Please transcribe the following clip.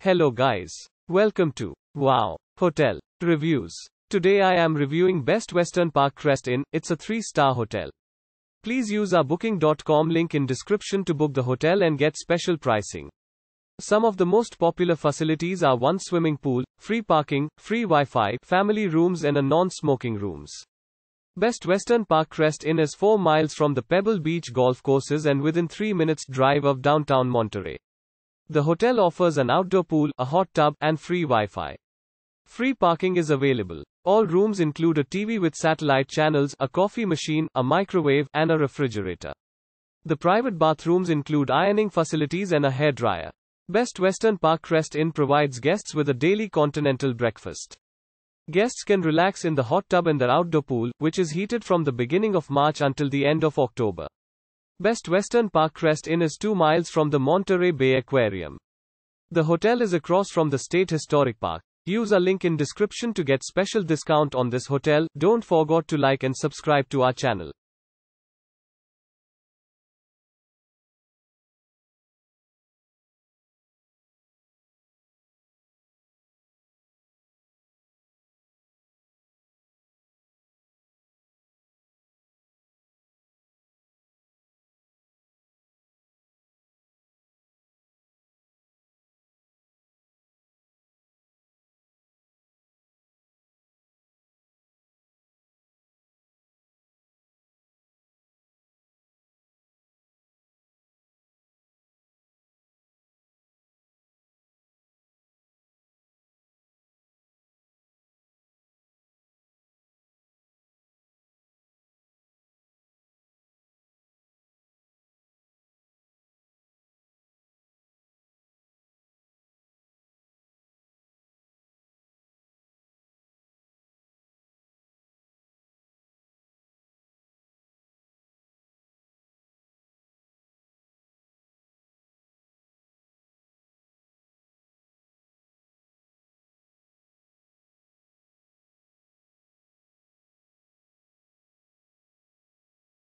Hello guys. Welcome to Wow Hotel Reviews. Today I am reviewing Best Western Park Crest Inn. It's a 3-star hotel. Please use our booking.com link in description to book the hotel and get special pricing. Some of the most popular facilities are one swimming pool, free parking, free Wi-Fi, family rooms and a non-smoking rooms. Best Western Park Crest Inn is 4 miles from the Pebble Beach golf courses and within 3 minutes drive of downtown Monterey. The hotel offers an outdoor pool, a hot tub, and free Wi-Fi. Free parking is available. All rooms include a TV with satellite channels, a coffee machine, a microwave, and a refrigerator. The private bathrooms include ironing facilities and a hair dryer. Best Western Park Crest Inn provides guests with a daily continental breakfast. Guests can relax in the hot tub and the outdoor pool, which is heated from the beginning of March until the end of October. Best Western Park Crest Inn is 2 miles from the Monterey Bay Aquarium. The hotel is across from the State Historic Park. Use a link in description to get special discount on this hotel. Don't forget to like and subscribe to our channel.